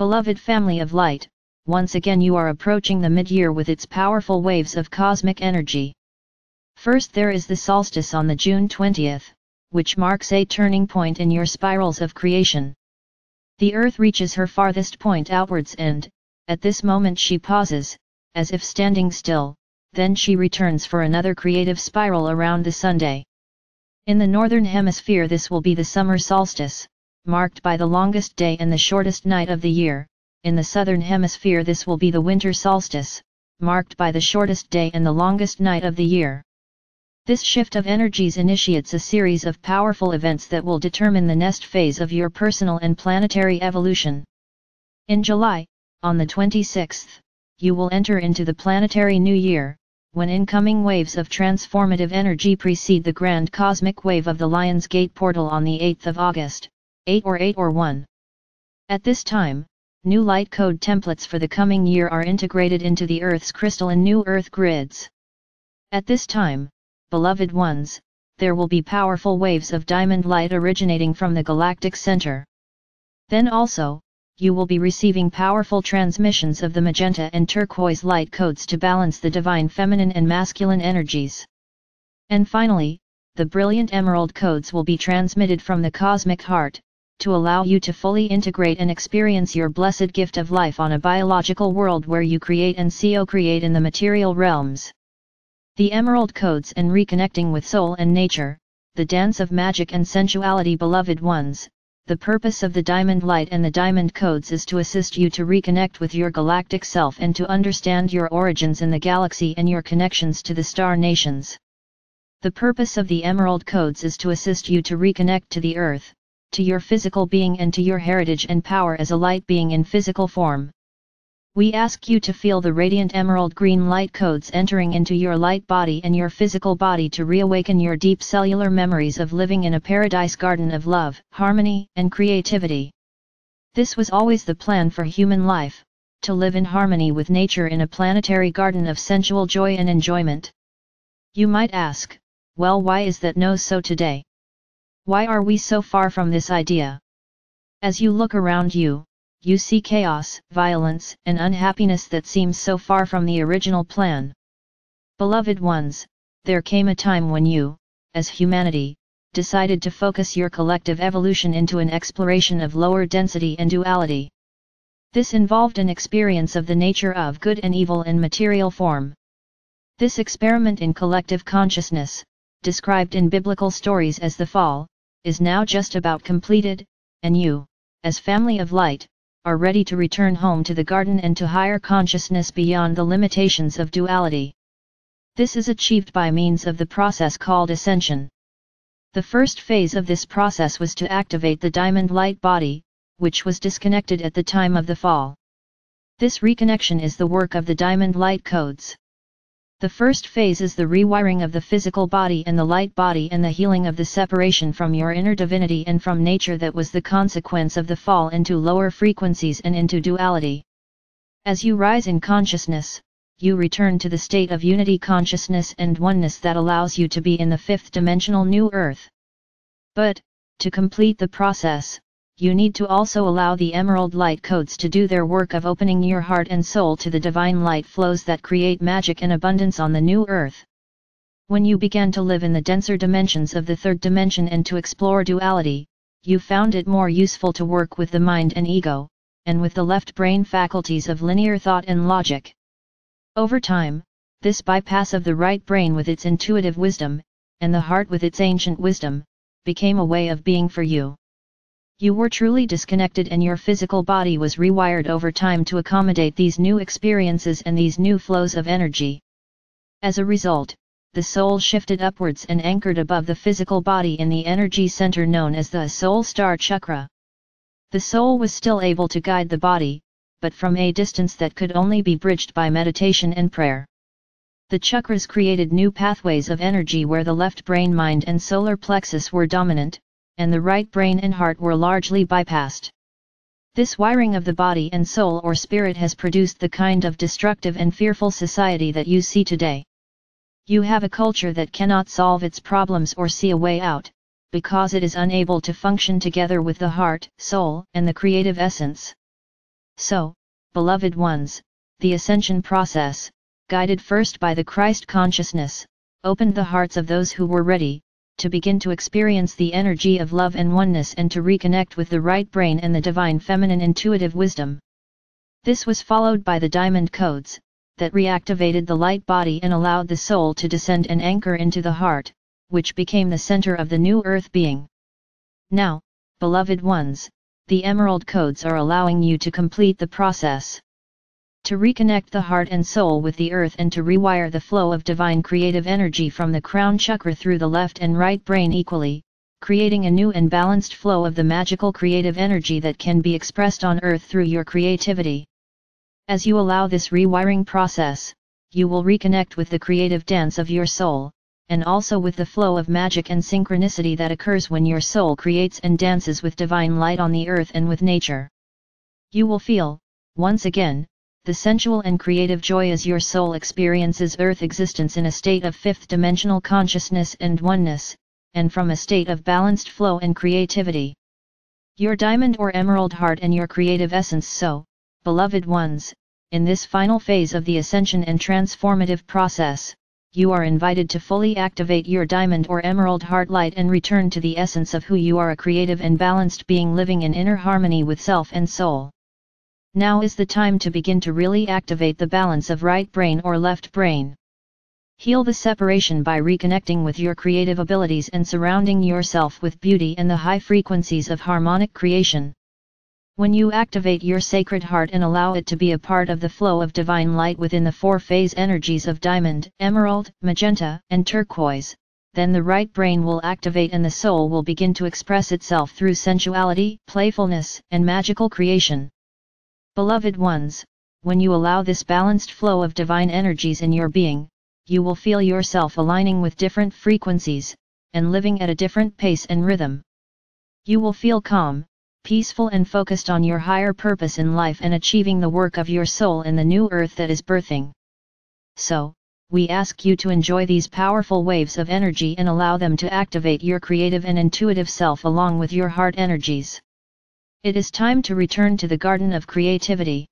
Beloved family of light, once again you are approaching the mid-year with its powerful waves of cosmic energy. First there is the solstice on the June 20th, which marks a turning point in your spirals of creation. The earth reaches her farthest point outwards and, at this moment she pauses, as if standing still, then she returns for another creative spiral around the Sunday. In the northern hemisphere this will be the summer solstice, marked by the longest day and the shortest night of the year, in the southern hemisphere this will be the winter solstice, marked by the shortest day and the longest night of the year. This shift of energies initiates a series of powerful events that will determine the next phase of your personal and planetary evolution. In July, on the 26th, you will enter into the planetary new year, when incoming waves of transformative energy precede the grand cosmic wave of the Lion's Gate portal on the 8th of August, 8 or 8 or 1. At this time, new light code templates for the coming year are integrated into the Earth's crystal and new Earth grids. At this time, beloved ones, there will be powerful waves of diamond light originating from the galactic center. Then also, you will be receiving powerful transmissions of the magenta and turquoise light codes to balance the divine feminine and masculine energies. And finally, the brilliant emerald codes will be transmitted from the cosmic heart, to allow you to fully integrate and experience your blessed gift of life on a biological world where you create and co-create in the material realms. The Emerald Codes and Reconnecting with Soul and Nature, the Dance of Magic and Sensuality Beloved Ones, the purpose of the Diamond Light and the Diamond Codes is to assist you to reconnect with your galactic self and to understand your origins in the galaxy and your connections to the star nations. The purpose of the Emerald Codes is to assist you to reconnect to the Earth, to your physical being and to your heritage and power as a light being in physical form. We ask you to feel the radiant emerald green light codes entering into your light body and your physical body to reawaken your deep cellular memories of living in a paradise garden of love, harmony, and creativity. This was always the plan for human life, to live in harmony with nature in a planetary garden of sensual joy and enjoyment. You might ask, well why is that no so today? Why are we so far from this idea? As you look around you, you see chaos, violence, and unhappiness that seems so far from the original plan. Beloved ones, there came a time when you, as humanity, decided to focus your collective evolution into an exploration of lower density and duality. This involved an experience of the nature of good and evil in material form. This experiment in collective consciousness, described in biblical stories as the fall, is now just about completed, and you, as family of light, are ready to return home to the garden and to higher consciousness beyond the limitations of duality. This is achieved by means of the process called ascension. The first phase of this process was to activate the diamond light body, which was disconnected at the time of the fall. This reconnection is the work of the diamond light codes. The first phase is the rewiring of the physical body and the light body and the healing of the separation from your inner divinity and from nature that was the consequence of the fall into lower frequencies and into duality. As you rise in consciousness, you return to the state of unity consciousness and oneness that allows you to be in the fifth dimensional new earth. But, to complete the process, you need to also allow the emerald light codes to do their work of opening your heart and soul to the divine light flows that create magic and abundance on the new earth. When you began to live in the denser dimensions of the third dimension and to explore duality, you found it more useful to work with the mind and ego, and with the left brain faculties of linear thought and logic. Over time, this bypass of the right brain with its intuitive wisdom, and the heart with its ancient wisdom, became a way of being for you. You were truly disconnected and your physical body was rewired over time to accommodate these new experiences and these new flows of energy. As a result, the soul shifted upwards and anchored above the physical body in the energy center known as the soul star chakra. The soul was still able to guide the body, but from a distance that could only be bridged by meditation and prayer. The chakras created new pathways of energy where the left brain mind and solar plexus were dominant, and the right brain and heart were largely bypassed. This wiring of the body and soul or spirit has produced the kind of destructive and fearful society that you see today. You have a culture that cannot solve its problems or see a way out, because it is unable to function together with the heart, soul, and the creative essence. So, beloved ones, the ascension process, guided first by the Christ consciousness, opened the hearts of those who were ready, to begin to experience the energy of love and oneness and to reconnect with the right brain and the divine feminine intuitive wisdom. This was followed by the diamond codes, that reactivated the light body and allowed the soul to descend and anchor into the heart, which became the center of the new earth being. Now, beloved ones, the emerald codes are allowing you to complete the process. To reconnect the heart and soul with the earth and to rewire the flow of divine creative energy from the crown chakra through the left and right brain equally, creating a new and balanced flow of the magical creative energy that can be expressed on earth through your creativity. As you allow this rewiring process, you will reconnect with the creative dance of your soul, and also with the flow of magic and synchronicity that occurs when your soul creates and dances with divine light on the earth and with nature. You will feel, once again, the sensual and creative joy as your soul experiences earth existence in a state of fifth dimensional consciousness and oneness, and from a state of balanced flow and creativity. Your diamond or emerald heart and your creative essence so, beloved ones, in this final phase of the ascension and transformative process, you are invited to fully activate your diamond or emerald heart light and return to the essence of who you are a creative and balanced being living in inner harmony with self and soul. Now is the time to begin to really activate the balance of right brain or left brain. Heal the separation by reconnecting with your creative abilities and surrounding yourself with beauty and the high frequencies of harmonic creation. When you activate your sacred heart and allow it to be a part of the flow of divine light within the four phase energies of diamond, emerald, magenta, and turquoise, then the right brain will activate and the soul will begin to express itself through sensuality, playfulness, and magical creation. Beloved ones, when you allow this balanced flow of divine energies in your being, you will feel yourself aligning with different frequencies, and living at a different pace and rhythm. You will feel calm, peaceful and focused on your higher purpose in life and achieving the work of your soul in the new earth that is birthing. So, we ask you to enjoy these powerful waves of energy and allow them to activate your creative and intuitive self along with your heart energies. It is time to return to the garden of creativity.